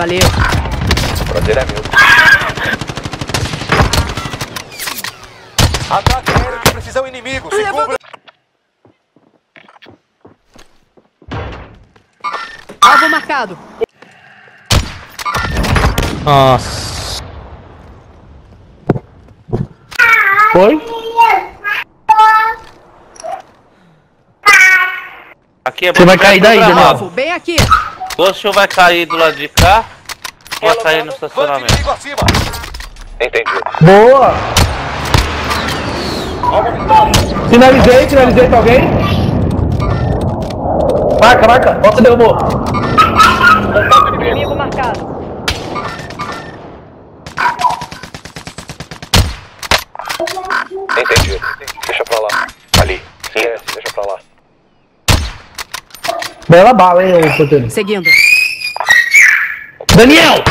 Valeu. Prazer é meu. Ataque aéreo de precisão inimigo. Se cubra. Alvo marcado. Nossa. Foi? Aqui é Você vai cair daí. Daniel. Bem aqui. Ou o senhor vai cair do lado de cá, ou vai cair no estacionamento. Entendido. Boa! Finalizei, finalizei pra alguém. Marca, marca. Você derrubou. Inimigo marcado. Entendido. Deixa pra lá. Ali. Esquece, deixa pra lá. Bela bala, hein, Poteiro. Seguindo. Daniel!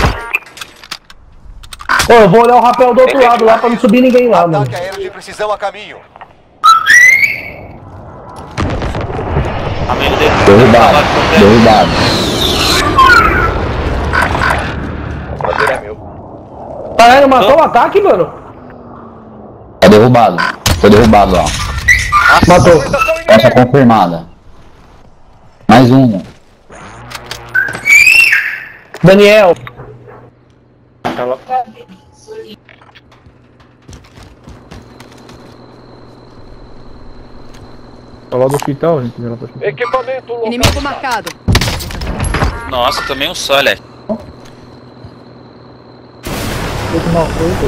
Ô, eu vou olhar o rapel do outro lado lá pra não subir ninguém lá, mano. Ataque aéreo de precisão a caminho. Amigo dele. Derrubado, derrubado. Prazer é meu. Caralho, matou o ataque, mano? Tá derrubado. Foi derrubado, ó. Matou. Essa inimiga. confirmada. Mais um. Daniel. Tá lá do hospital, gente. Lá hospital. Equipamento local. Inimigo marcado. Nossa, também um só, Alex. Vou tomar um pouco.